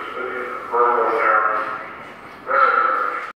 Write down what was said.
Christian, but